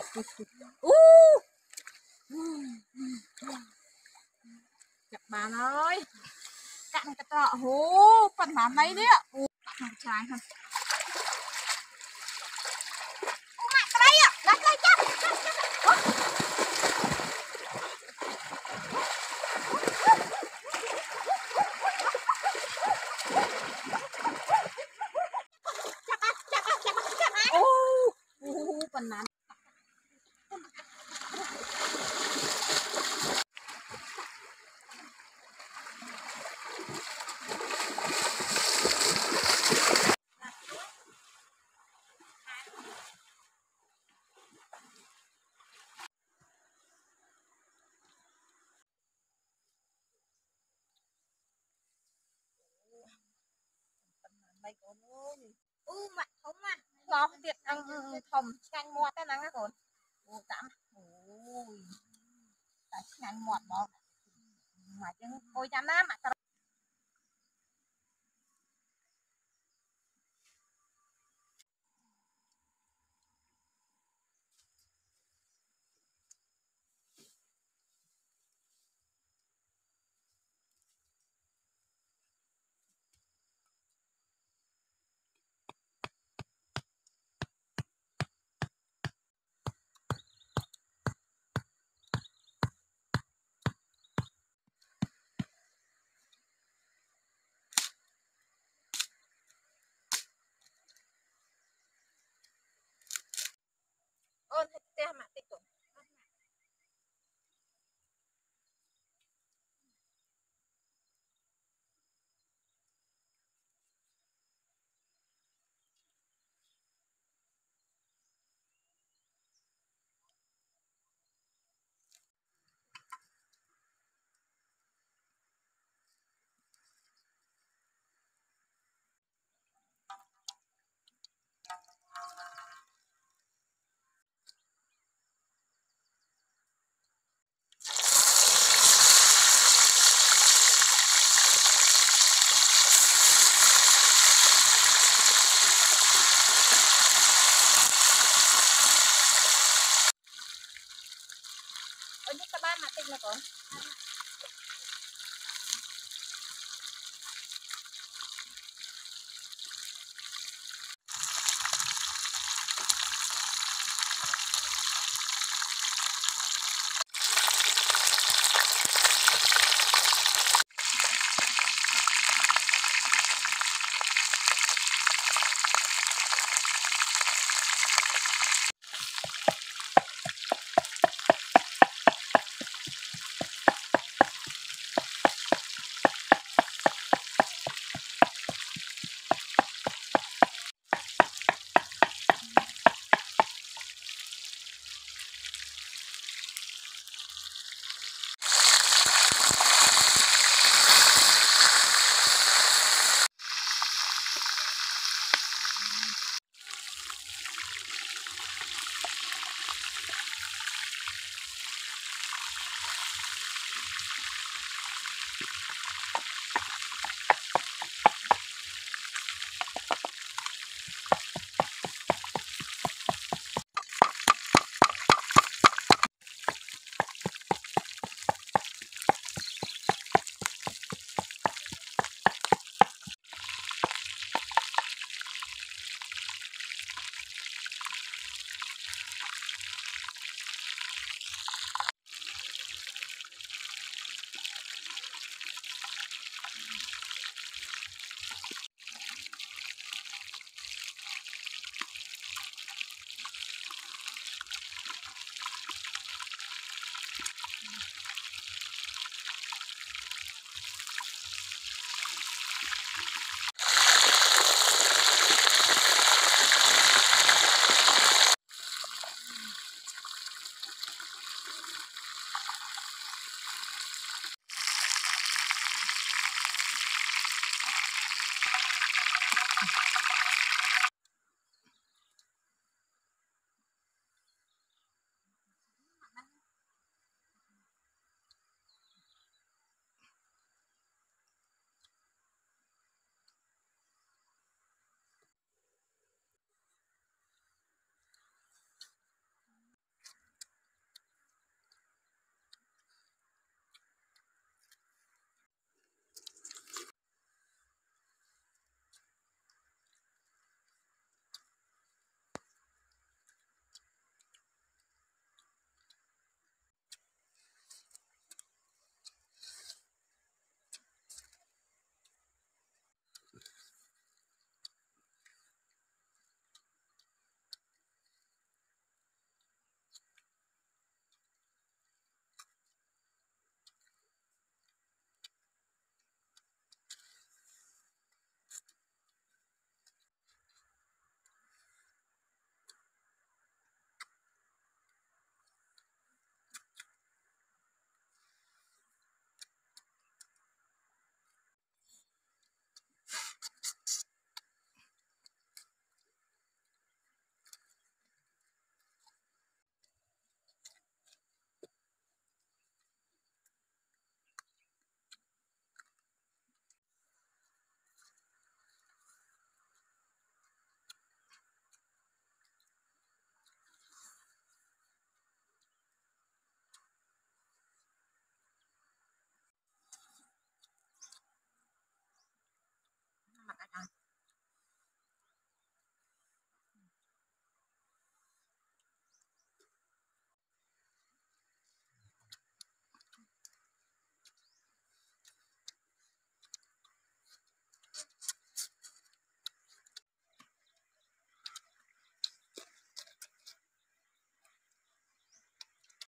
ចាប់បានហើយកាក់នឹងកត្រកហូប៉ុន្មានណៃនេះអូកាក់ក្នុងចាយហ្នឹងអូម៉ាក់ត្រីដាក់ត្រីចាប់ចាប់ចាប់ចាប់ចាប់អូអូប៉ុន្មាន mấy con ơi u mặt không à lọt tiệt ăn thầm nhanh mọt cái nắng á con u cảm ôi tại nhanh mọt đó mà chứ ôi chăm lắm mà អូនផ្ទះមកតិចទៅ អូន នេះក៏